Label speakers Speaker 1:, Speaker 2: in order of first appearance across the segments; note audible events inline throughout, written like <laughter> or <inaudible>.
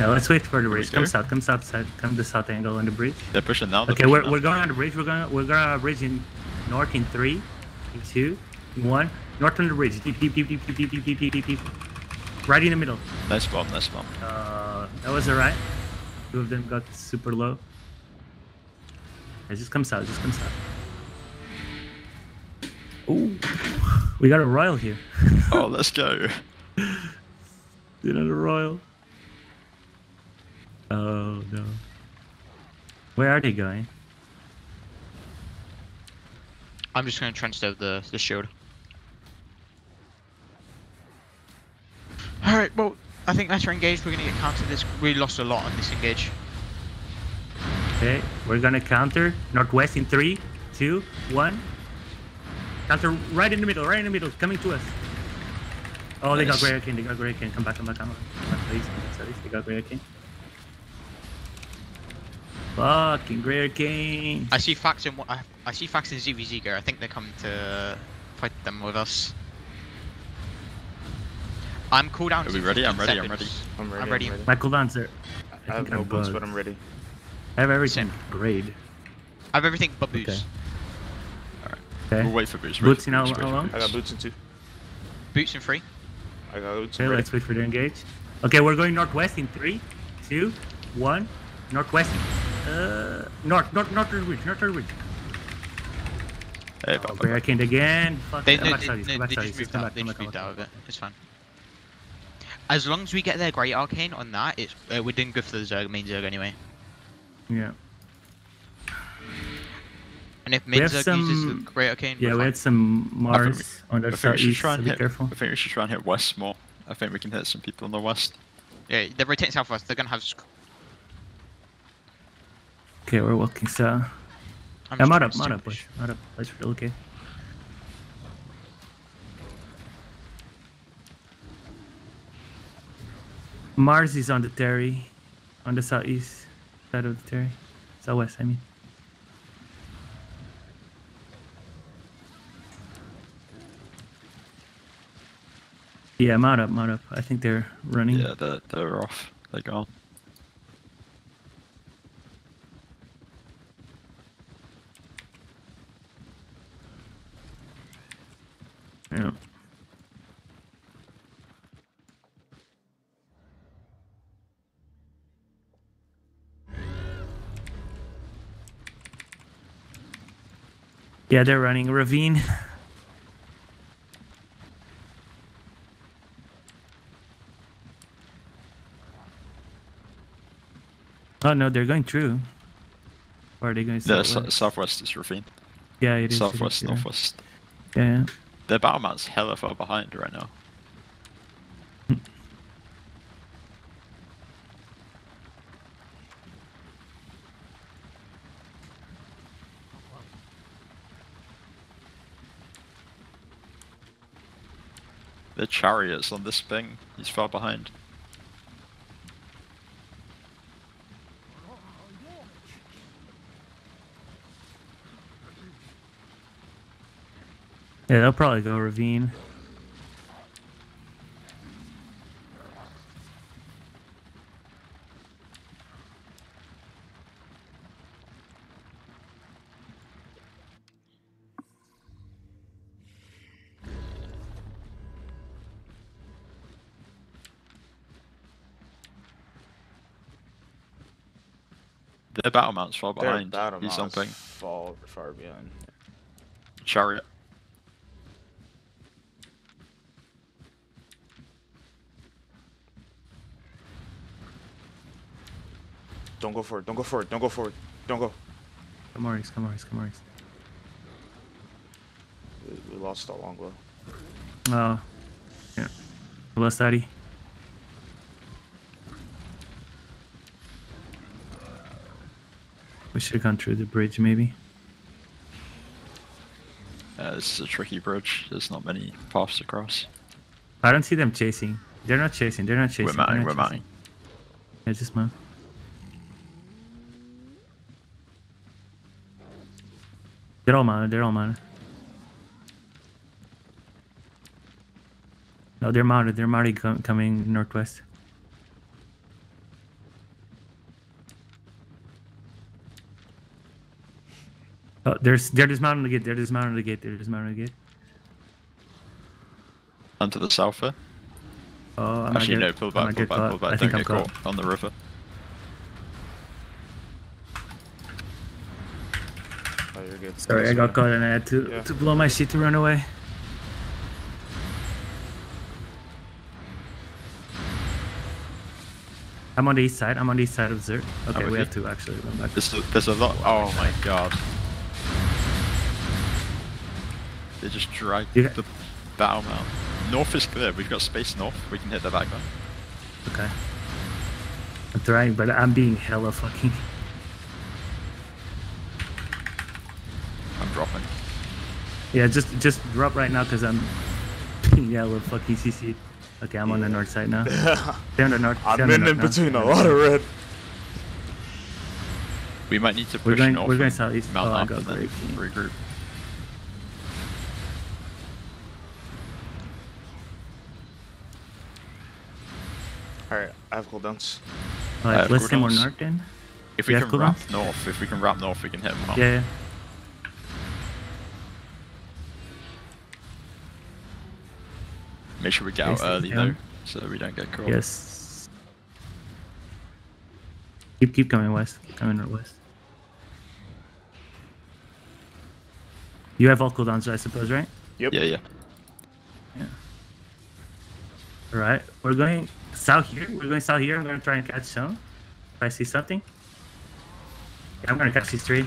Speaker 1: Yeah, let's wait for the bridge. Come south, come south side, come the south angle on the bridge.
Speaker 2: They're pushing now.
Speaker 1: Okay, we're, we're going on the bridge. We're going we're going on the bridge in north in three, two, one. North on the bridge. Deep, deep, deep, deep, deep, deep, deep, deep, deep, deep. Right in the middle.
Speaker 2: Nice bomb, nice bomb.
Speaker 1: Uh, that was alright. Two of them got super low. Yeah, just come south. Just come south. Ooh, we got a royal here.
Speaker 2: Oh, let's go.
Speaker 1: You know the royal. Oh no. Where are they going?
Speaker 3: I'm just gonna transfer the the shield. All right. Well, I think let's engaged. We're gonna get countered. This we lost a lot on this engage.
Speaker 1: Okay, we're gonna counter northwest in three, two, one. Counter right in the middle, right in the middle, coming to us. Oh, they got
Speaker 2: Nice.
Speaker 1: Great Arcane, they got Great Arcane. Come back, come back, come back. Come back, please. They got Great Arcane. Fucking Great Arcane.
Speaker 3: I see Fax and I, I see Fax and ZVZ go. I think they're coming to fight them with us. I'm cooldown.
Speaker 2: Are we
Speaker 3: to
Speaker 2: ready? I'm ready, I'm
Speaker 3: seconds.
Speaker 4: I'm ready.
Speaker 3: I'm ready.
Speaker 1: My cooldowns are.
Speaker 4: I have no boots, but I'm ready.
Speaker 1: I have everything
Speaker 3: Same.
Speaker 1: grade.
Speaker 3: I have everything but boots.
Speaker 1: Okay.
Speaker 2: We'll wait for boots.
Speaker 1: Boots
Speaker 2: wait
Speaker 1: in how
Speaker 2: boots, wait
Speaker 1: how
Speaker 2: for
Speaker 1: long?
Speaker 4: I got boots in two.
Speaker 3: Boots and free.
Speaker 4: I got boots
Speaker 1: Okay,
Speaker 4: in ready.
Speaker 1: let's wait for the engage. Okay, we're going northwest in three, two, one. Northwest. Uh, north, north, north of the ridge, north of ridge.
Speaker 2: Hey,
Speaker 1: Oh,
Speaker 2: back, back,
Speaker 1: Grey
Speaker 2: back.
Speaker 1: Arcane again. Fuck
Speaker 3: They, no,
Speaker 1: back
Speaker 3: they,
Speaker 1: southeast, back
Speaker 3: they just moved out. They just moved out of it. It's fine. As long as we get their Great Arcane on that, it's uh, we're doing good for the Zerg, main Zerg anyway.
Speaker 1: Yeah.
Speaker 3: And if main
Speaker 1: have
Speaker 3: Zerg uses the Great Arcane,
Speaker 1: Yeah,
Speaker 3: we're fine.
Speaker 1: had some
Speaker 2: I think
Speaker 1: Mars on
Speaker 2: I
Speaker 1: their
Speaker 2: think we should
Speaker 1: southeast, so be
Speaker 2: hit.
Speaker 1: careful.
Speaker 2: I think we should try and hit west more. I think we can hit some people in the west.
Speaker 3: yeah, they're rotating southwest. They're gonna have. Sc-
Speaker 1: Okay, we're walking so...
Speaker 3: I'm
Speaker 1: Yeah,
Speaker 3: just
Speaker 1: mod
Speaker 3: trying
Speaker 1: up,
Speaker 3: to
Speaker 1: mod up,
Speaker 3: distinguish.
Speaker 1: push. Mod up. That's real okay. Mars is on the Terry, on the southeast side of the Terry. Southwest, I mean. Yeah, mod up, mod up. I think they're running.
Speaker 2: Yeah, they're, they're off. They're gone.
Speaker 1: Yeah. Yeah, they're running ravine. <laughs> Oh no, they're going through. Or are they going
Speaker 2: The
Speaker 1: southwest?
Speaker 2: is ravine.
Speaker 1: yeah, it is. it is,
Speaker 2: Southwest,
Speaker 1: yeah.
Speaker 2: northwest.
Speaker 1: Yeah.
Speaker 2: Their battle map's hella far behind right now. The chariots on this thing, he's far behind.
Speaker 1: Yeah, they'll probably go ravine.
Speaker 2: Their battle mount's far
Speaker 4: Their
Speaker 2: behind.
Speaker 4: battle
Speaker 2: He's
Speaker 4: mods
Speaker 2: something.
Speaker 4: fall far behind.
Speaker 2: Chariot.
Speaker 4: Don't go for it. Don't go for it. Don't go for it. Don't go.
Speaker 1: Come on, Reese, come on, Reese, come on, Reese.
Speaker 4: We, we lost that longbow.
Speaker 1: Oh, yeah. Hello, Sadie. We should have gone through the bridge, maybe.
Speaker 2: Uh, this is a tricky bridge. There's not many paths across.
Speaker 1: I don't see them chasing. They're not chasing. They're not chasing.
Speaker 2: We're mounting, we're mounting.
Speaker 1: Yeah, just move. They're all mine. They're all mine. No, they're mounted. They're mounted com coming northwest. Oh, there's they're dismounting the gate. They're dismounting the gate. They're dismounting the gate.
Speaker 2: Onto the south. Eh?
Speaker 1: Oh, I'm
Speaker 2: Actually, no, pull back, pull back, pull back. Don't get
Speaker 1: caught
Speaker 2: on the river.
Speaker 1: Sorry, I got caught and I had to
Speaker 4: Yeah.
Speaker 1: to blow my shit to run away. I'm on the east side. I'm on the east side of Zerg. Okay, we
Speaker 2: you.
Speaker 1: have to actually run back.
Speaker 2: There's a, there's a lot. Oh my god. They just dragged
Speaker 1: You-
Speaker 2: the battle mount. North is clear. We've got space north. We can hit the back one.
Speaker 1: Okay. I'm trying, but I'm being hella fucking.
Speaker 2: I'm dropping.
Speaker 1: Yeah, just just drop right now because I'm <laughs> being hella fucking CC. Okay, I'm on the north side now. <laughs> Stay on the north. stay
Speaker 4: I'm
Speaker 1: on the
Speaker 4: in,
Speaker 1: north
Speaker 4: in
Speaker 1: now.
Speaker 4: between a lot of red.
Speaker 2: We might need to push
Speaker 1: We're going-
Speaker 2: north.
Speaker 1: we're going
Speaker 2: and
Speaker 1: southeast.
Speaker 2: Mount
Speaker 1: Oh, I
Speaker 2: up
Speaker 1: got
Speaker 2: and then
Speaker 1: great.
Speaker 2: regroup.
Speaker 4: Alright, I have cooldowns.
Speaker 1: Alright, let's stay more
Speaker 2: cooldowns.
Speaker 1: north then.
Speaker 2: If we
Speaker 1: You
Speaker 2: can
Speaker 1: have
Speaker 2: wrap
Speaker 1: cooldowns?
Speaker 2: north, if we can wrap north, we can hit them.
Speaker 1: Yeah, yeah.
Speaker 2: Make sure we get out
Speaker 1: Basically,
Speaker 2: early though, so we don't get caught.
Speaker 1: Yes. Keep keep coming west. Keep coming northwest. You have all cooldowns, I suppose, right?
Speaker 4: Yep.
Speaker 2: Yeah, yeah. Yeah.
Speaker 1: All right. We're going south here. We're going south here. I'm gonna try and catch some. If I see something. Yeah, I'm gonna catch these three.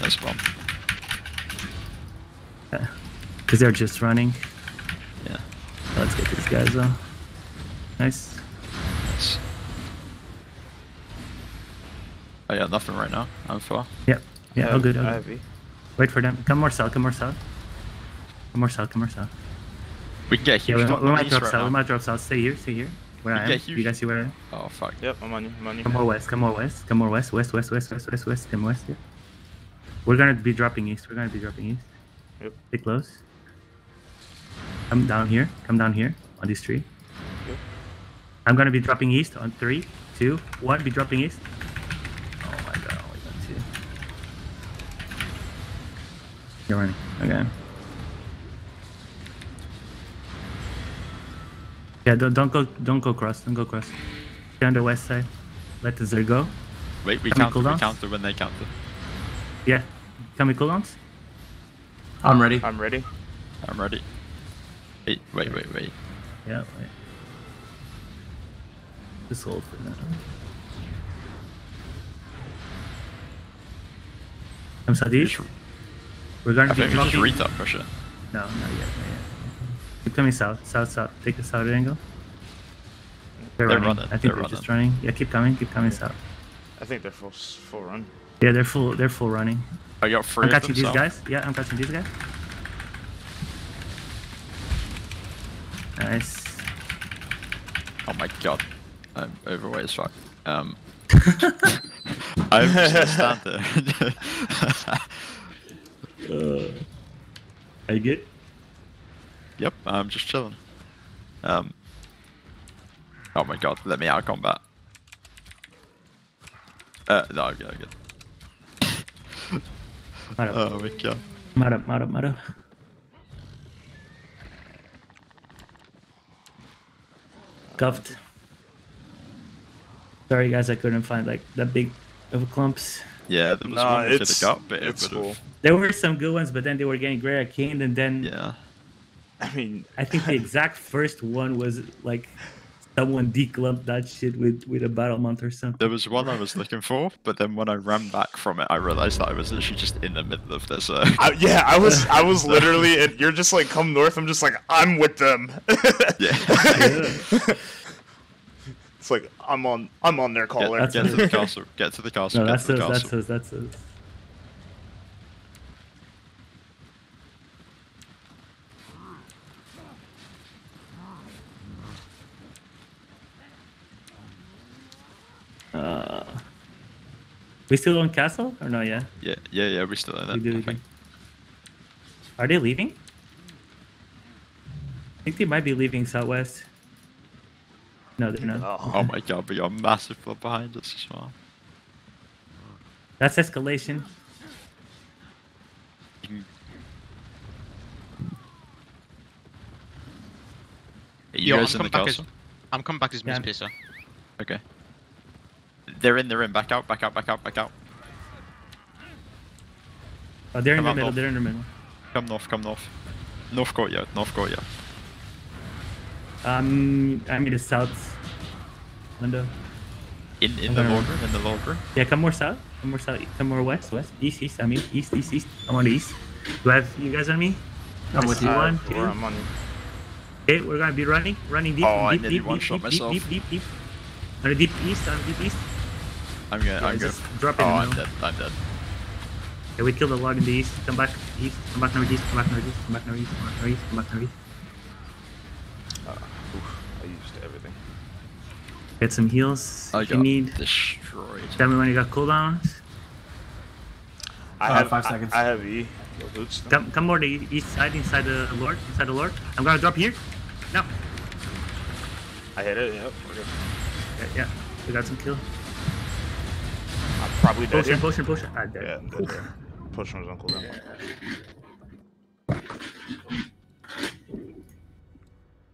Speaker 2: Nice bomb.
Speaker 1: Because they're just running.
Speaker 2: Yeah.
Speaker 1: Let's get these guys though. Nice.
Speaker 2: Nice. Oh yeah, nothing right now. I'm far.
Speaker 1: Yep. Yeah,
Speaker 4: I
Speaker 1: all good. All
Speaker 4: I
Speaker 1: good.
Speaker 4: have.
Speaker 1: Wait for them. Come more south. Come more south. Come more south. Come more south.
Speaker 2: We can get
Speaker 1: Yeah, we, we might drop
Speaker 2: right
Speaker 1: south. We might drop south. Stay here. Stay here. Where
Speaker 2: We
Speaker 1: I am.
Speaker 2: get
Speaker 1: You guys see where I am?
Speaker 2: Oh fuck.
Speaker 4: Yep, I'm on you. I'm on you.
Speaker 1: Come more west. Come more west. Come more west. West. West. West. West. West. West. Come west. Yeah. We're gonna be dropping east. We're gonna be dropping east.
Speaker 4: Yep.
Speaker 1: Stay close. Come down here. Come down here on this tree.
Speaker 4: Yep.
Speaker 1: I'm gonna be dropping east on three, two, one. Be dropping east. Oh my god! Only got two. You're running. Okay. Yeah, don't, don't go don't go cross. Don't go cross. Stay on the west side. Let the Zer go.
Speaker 2: Wait, we
Speaker 1: Can we
Speaker 2: counter. We
Speaker 1: cooldowns?
Speaker 2: counter when they counter.
Speaker 1: Yeah. Can we cooldowns?
Speaker 5: I'm ready.
Speaker 4: I'm ready.
Speaker 2: I'm ready. Wait, wait, wait, wait.
Speaker 1: Yeah. Wait. Just hold for now. I'm Sadiq. We're gonna
Speaker 2: I
Speaker 1: be
Speaker 2: think we just
Speaker 1: dropping.
Speaker 2: read that pressure.
Speaker 1: No, not yet. Not yet. Keep coming south, south, south. Take a south angle. They're,
Speaker 2: They're
Speaker 1: running.
Speaker 2: running,
Speaker 1: I think
Speaker 2: they're
Speaker 1: they're, just running. Yeah, keep coming, keep coming south.
Speaker 4: I think they're full full run.
Speaker 1: Yeah, they're full. They're full running.
Speaker 2: I got three
Speaker 1: I'm
Speaker 2: of
Speaker 1: catching
Speaker 2: them.
Speaker 1: these
Speaker 2: so-
Speaker 1: guys. Yeah, I'm catching these guys. Nice.
Speaker 2: Oh my god. I'm overweight as fuck. Um. I'm just gonna stand there.
Speaker 1: Are you good?
Speaker 2: yep, I'm just chilling. Um. Oh my god, let me out of combat. Uh, no, I'm good, I'm good.
Speaker 1: Mad
Speaker 2: Oh my god.
Speaker 1: mad up, mad Cuffed. Sorry guys, I couldn't find like that big of clumps.
Speaker 2: Yeah, there was
Speaker 4: Nah,
Speaker 2: one we
Speaker 4: it's
Speaker 2: have got, but
Speaker 4: it's cool.
Speaker 2: have.
Speaker 1: There were some good ones, but then they were getting great arcane, and then
Speaker 2: Yeah.
Speaker 4: I mean,
Speaker 1: I think the <laughs> exact first one was like someone declumped that shit with with a battle mount or something.
Speaker 2: There was one I was looking for, but then when I ran back from it, I realized that I was literally just in the middle of this. Uh,
Speaker 4: I, yeah, I was I was <laughs> literally. And you're just like come north. I'm just like I'm with them. <laughs>
Speaker 2: yeah. <laughs>
Speaker 4: it's like I'm on I'm on their collar.
Speaker 2: Get, get to the castle. Get to the castle.
Speaker 1: No,
Speaker 2: get
Speaker 1: that's
Speaker 2: to the
Speaker 1: us.
Speaker 2: castle.
Speaker 1: That's us. That's us. Uh, we still on castle or no? Yeah,
Speaker 2: Yeah, yeah, yeah. We're still in
Speaker 1: we do. We do. Are they leaving? I think they might be leaving southwest. No, they're not.
Speaker 4: Oh.
Speaker 2: Oh my god, we got a massive flood behind us as well.
Speaker 1: That's escalation.
Speaker 2: You. Are you
Speaker 3: Yo, I'm
Speaker 2: guys in the
Speaker 3: coming back as
Speaker 2: castle?
Speaker 3: I'm coming back as Miss
Speaker 1: Yeah.
Speaker 3: Pisser.
Speaker 2: Okay. They're in, they're in. Back out, back out, back out, back out.
Speaker 1: Oh, they're in the
Speaker 2: on,
Speaker 1: middle.
Speaker 2: Bob.
Speaker 1: They're in the middle.
Speaker 2: Come north, come north. North courtyard, north courtyard.
Speaker 1: Um, I'm in the south window.
Speaker 2: In in the
Speaker 1: Okay.
Speaker 2: lord room, in the lord room.
Speaker 1: Yeah, come more south. Come more south. Come more west. West. East. East. I mean, east. East. East. I'm on the east. Do I have you guys on me?
Speaker 5: I'm with you.
Speaker 1: Uh, One, two.
Speaker 4: I'm on.
Speaker 1: Okay, we're gonna be running, running deep,
Speaker 2: Oh, I
Speaker 1: deep,
Speaker 2: nearly
Speaker 1: deep, deep,
Speaker 2: one-shot
Speaker 1: deep,
Speaker 2: myself.
Speaker 1: deep, deep, deep, deep. On the deep east, on the deep east.
Speaker 2: I'm gonna,
Speaker 1: Yeah,
Speaker 2: I'm gonna.
Speaker 1: just drop
Speaker 2: Oh, I'm dead. I'm dead.
Speaker 1: Yeah, we kill the lot in the east. Come back east. Come back northeast. Come back northeast. Come back northeast. Come back northeast. Come back northeast.
Speaker 4: Uh, oof, I used everything.
Speaker 1: Get some heals
Speaker 2: I
Speaker 1: if you need.
Speaker 2: destroyed.
Speaker 1: Tell me when you got cooldowns.
Speaker 4: I
Speaker 5: Uh,
Speaker 4: have
Speaker 5: five seconds.
Speaker 4: I, have E. No boots.
Speaker 1: Come, come more to the east side, inside the lord, inside the lord. I'm gonna drop here. Now.
Speaker 4: I hit it. Yep. we're good.
Speaker 1: Yeah, yeah. We got some kill.
Speaker 4: I'm probably dead
Speaker 1: Potion,
Speaker 4: here.
Speaker 1: potion, potion. Ah, dead.
Speaker 4: Yeah, I'm dead. Potion was on cooldown.